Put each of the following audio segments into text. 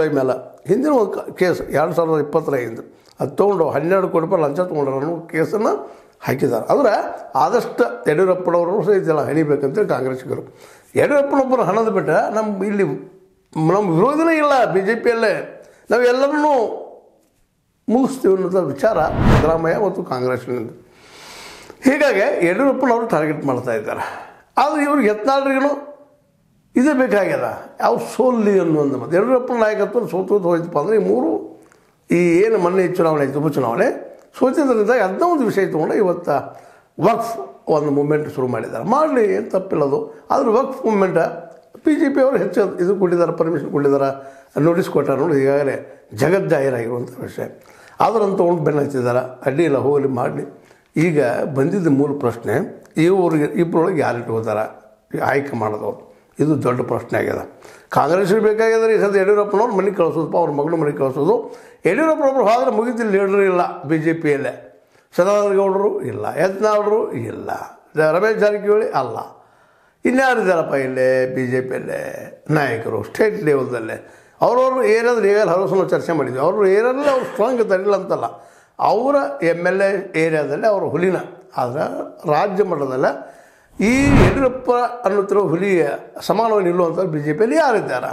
ಮೇಲೆ. ಹಿಂದಿನ ಒಂದು ಕೇಸ್, ಎರಡು ಸಾವಿರದ ಇಪ್ಪತ್ತರ ಹಿಂದೆ ಅದು ತೊಗೊಂಡು ಹನ್ನೆರಡು ಕೋಟಿ ರೂಪಾಯಿ ಲಂಚ ತೊಗೊಂಡ್ರು ಅನ್ನೋ ಕೇಸನ್ನು ಹಾಕಿದ್ದಾರೆ. ಅಂದರೆ ಆದಷ್ಟು ಯಡಿಯೂರಪ್ಪನವರು ಸಹ ಇದೆಲ್ಲ ಹಣಿಬೇಕಂತೇಳಿ ಕಾಂಗ್ರೆಸ್ಗರು ಯಡಿಯೂರಪ್ಪನೊಬ್ಬರು ಹಣದ ಬಿಟ್ಟರೆ ನಮ್ಮ ಇಲ್ಲಿ ನಮ್ಮ ವಿರೋಧನೇ ಇಲ್ಲ ಬಿ ಜೆ ಪಿಯಲ್ಲೇ ನಾವು ಎಲ್ಲರನ್ನೂ ಮುಗಿಸ್ತೀವಿ ಅನ್ನೋದ ವಿಚಾರ ಸಿದ್ದರಾಮಯ್ಯ ಮತ್ತು ಕಾಂಗ್ರೆಸ್ನಿಂದ ಹೀಗಾಗಿ ಯಡಿಯೂರಪ್ಪನವರು ಟಾರ್ಗೆಟ್ ಮಾಡ್ತಾ ಇದ್ದಾರೆ. ಆದರೆ ಇವ್ರಿಗೆ ಯತ್ನಾಳ್ರಿಗೂ ಇದೇ ಬೇಕಾಗ್ಯದ. ಯಾವ ಸೋಲ್ಲಿ ಅನ್ನುವಂಥ ಮತ್ತು. ಯಡಿಯೂರಪ್ಪನ ನಾಯಕತ್ವ ಸೋತೋದು ಹೋಯ್ತಪ್ಪ ಅಂದರೆ ಈ ಮೂರು ಈ ಏನು ಮೊನ್ನೆ ಚುನಾವಣೆ ಆಯಿತು, ಉಪಚುನಾವಣೆ ಸೋತಿದ್ದರಿಂದ ಅದನ್ನ ಒಂದು ವಿಷಯ ತೊಗೊಂಡು ಇವತ್ತು ವಕ್ಫ್ ಒಂದು ಮೂಮೆಂಟ್ ಶುರು ಮಾಡಿದ್ದಾರೆ. ಮಾಡಲಿ, ಏನು ತಪ್ಪಿಲ್ಲದು. ಆದರೆ ವಕ್ಫ್ ಮೂಮೆಂಟ ಪಿ ಜಿ ಪಿ ಅವರು ಹೆಚ್ಚು ಇದು ಕೊಟ್ಟಿದ್ದಾರೆ ಪರ್ಮಿಷನ್ ಕೊಟ್ಟಿದ್ದಾರೆ ನೋಟಿಸ್ ಕೊಟ್ಟಾರ ನೋಡಿ, ಈಗಾಗಲೇ ಜಗಜ್ಜಾಹೀರಾಗಿರುವಂಥ ವಿಷಯ. ಆದ್ರಂತ ತೊಗೊಂಡು ಬೆನ್ನ ಹಚ್ಚಿದ್ದಾರೆ. ಅಡ್ಡಿ ಇಲ್ಲ, ಹೋಗಲಿ, ಮಾಡಲಿ. ಈಗ ಬಂದಿದ್ದ ಮೂಲ ಪ್ರಶ್ನೆ ಇವರಿಗೆ ಇಬ್ಬರೊಳಗೆ ಯಾರು ಇಟ್ಕೋತಾರೆ ಆಯ್ಕೆ ಮಾಡೋದವ್ರು ಇದು ದೊಡ್ಡ ಪ್ರಶ್ನೆ ಆಗ್ಯದ ಕಾಂಗ್ರೆಸ್ಸಿಗೆ ಬೇಕಾಗಿದೆ ಈ ಸದ್ಯ ಯಡಿಯೂರಪ್ಪನವ್ರು ಮನೆಗೆ ಕಳಿಸೋದಪ್ಪ ಅವ್ರ ಮಗಳು ಮನೆಗೆ ಕಳಿಸೋದು. ಯಡಿಯೂರಪ್ಪನೊಬ್ರು ಹೋದ್ರೆ ಮುಗಿದಿಲ್ಲ ಲೀಡರ್ ಇಲ್ಲ ಬಿ ಜೆ ಪಿಯಲ್ಲೇ ಸದಾನಂದ ಗೌಡರು ಇಲ್ಲ, ಯತ್ನಾಳರು ಇಲ್ಲ ರಮೇಶ್ ಜಾರಕಿಹೊಳಿ ಅಲ್ಲ. ಇನ್ಯಾರಿದ್ದಾರಪ್ಪ ಇಲ್ಲೇ ಬಿ ಜೆ ಪಿಯಲ್ಲೇ ನಾಯಕರು ಸ್ಟೇಟ್ ಲೆವೆಲ್ದಲ್ಲೇ. ಅವ್ರವ್ರು ಏನಾದರೂ ಈಗ ಹಲವು ಚರ್ಚೆ ಮಾಡಿದ್ವಿ. ಅವರು ಏರಿಯಾದಲ್ಲಿ ಅವ್ರು ಸ್ಟ್ರಾಂಗ್ ಇದ್ದಾರಿಲ್ಲ ಅಂತಲ್ಲ. ಅವರ ಎಂ ಎಲ್ ಎ ಏರಿಯಾದಲ್ಲಿ ಅವರು ಹುಲಿನ. ಆದರೆ ರಾಜ್ಯ ಮಟ್ಟದಲ್ಲ ಈ ಯಡಿಯೂರಪ್ಪ ಅನ್ನುತ್ತಿರುವ ಹುಲಿಯ ಸಮಾನವಾಗಿ ನಿಲ್ಲುವಂಥ ಬಿ ಜೆ ಪಿಯಲ್ಲಿ ಯಾರಿದ್ದಾರೆ?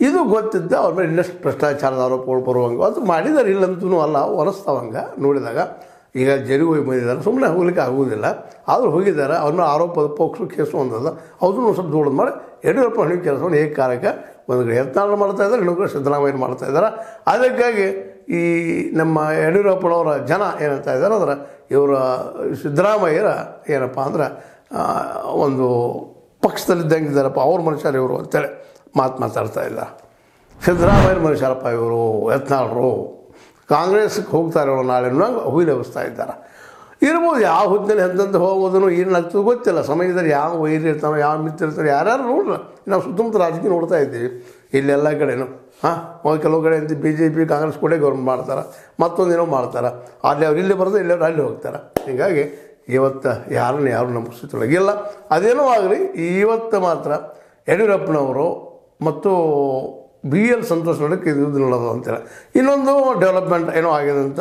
ಇದು ಗೊತ್ತಿದ್ದ ಅವ್ರ ಮೇಲೆ ಇನ್ನಷ್ಟು ಭ್ರಷ್ಟಾಚಾರದ ಆರೋಪಗಳು ಬರುವಂಗೆ. ಅದು ಮಾಡಿದ್ದಾರೆ ಇಲ್ಲಂತೂ ಅಲ್ಲ, ಹೊರಸ್ತಾವಂಗ ನೋಡಿದಾಗ. ಈಗ ಜರಿಗೆ ಹೋಗಿ ಬಂದಿದ್ದಾರೆ ಸುಮ್ಮನೆ ಹೋಗ್ಲಿಕ್ಕೆ ಆಗುವುದಿಲ್ಲ. ಆದರೂ ಹೋಗಿದ್ದಾರೆ, ಅವ್ರನ್ನ ಆರೋಪದ ಪೋಕ್ಸು ಕೇಸು ಒಂದದ ಅದನ್ನು ಸ್ವಲ್ಪ ದೂಡೋದು ಮಾಡಿ ಯಡಿಯೂರಪ್ಪ ಹಣಿ ಕೆಲಸವನ್ನು ಏಕಕಾಲಕ್ಕೆ ಒಂದು ಕಡೆ ಯತ್ನಾಳ್ ಮಾಡ್ತಾ ಇದ್ದಾರೆ, ಇನ್ನೊಂದು ಕಡೆ ಸಿದ್ದರಾಮಯ್ಯ ಮಾಡ್ತಾ ಇದ್ದಾರೆ. ಅದಕ್ಕಾಗಿ ಈ ನಮ್ಮ ಯಡಿಯೂರಪ್ಪನವರ ಜನ ಏನಂತ ಇದ್ದಾರೆ ಅಂದ್ರೆ, ಇವರ ಸಿದ್ದರಾಮಯ್ಯರ ಏನಪ್ಪ ಅಂದ್ರೆ ಒಂದು ಪಕ್ಷದಲ್ಲಿದ್ದಂಗೆ ಇದ್ದಾರಪ್ಪ. ಅವ್ರ ಮನುಷ್ಯರು ಇವರು ಅಂತೇಳಿ ಮಾತು ಮಾತಾಡ್ತಾ ಇಲ್ಲ. ಸಿದ್ದರಾಮಯ್ಯ ಮನುಷ್ಯರಪ್ಪ ಇವರು, ಯತ್ನಾಳರು. ಕಾಂಗ್ರೆಸ್ಗೆ ಹೋಗ್ತಾರೆ ಇವರು ನಾಳೆ ಅನ್ನೋಂಗೆ ಹುಯಿಲೆಬ್ಬಿಸ್ತಾ ಇದ್ದಾರೆ. ಇರ್ಬೋದು, ಯಾವ ಹುದ್ದೆಯಲ್ಲಿ ಎಂತೆಂತ ಹೋಗೋದನ್ನು ಏನಾಗ್ತದೆ ಗೊತ್ತಿಲ್ಲ. ಸಮಯದಲ್ಲಿ ಯಾವ ವೈರಿ ಇರ್ತಾನೋ, ಯಾವ ಮಿತ್ರ ಇರ್ತಾರೋ ಯಾರ್ಯಾರು ನೋಡ್ರಿ. ನಾವು ಸುತ್ತಮುತ್ತ ರಾಜಕೀಯ ನೋಡ್ತಾ ಇದ್ದೀವಿ. ಇಲ್ಲೆಲ್ಲ ಕಡೆನೂ. ಹಾಂ? ಕೆಲವು ಕಡೆ ಅಂತ ಬಿ ಜೆ ಪಿ ಕಾಂಗ್ರೆಸ್ ಕೂಡ ಗೌರ್ಮೆಂಟ್ ಮಾಡ್ತಾರೆ. ಮತ್ತೊಂದೇನೋ ಮಾಡ್ತಾರೆ. ಅಲ್ಲಿ ಅವ್ರು ಇಲ್ಲಿ ಬರೋದು, ಇಲ್ಲಿ ಅಲ್ಲಿ ಹೋಗ್ತಾರೆ. ಹೀಗಾಗಿ ಇವತ್ತು ಯಾರನ್ನು ಯಾರು ನಂಬಿಸತೊಳಗಿಲ್ಲ ಅದೇನೋ ಆಗಲಿ, ಇವತ್ತು ಮಾತ್ರ ಯಡಿಯೂರಪ್ಪನವರು ಮತ್ತು ಬಿ ಎಲ್ ಸಂತೋಷ್ ನಡಕ್ಕೆ ಇದು ನೋಡೋದು ಅಂತೇಳಿ ಇನ್ನೊಂದು ಡೆವಲಪ್ಮೆಂಟ್ ಏನೋ ಆಗಿದೆ ಅಂತ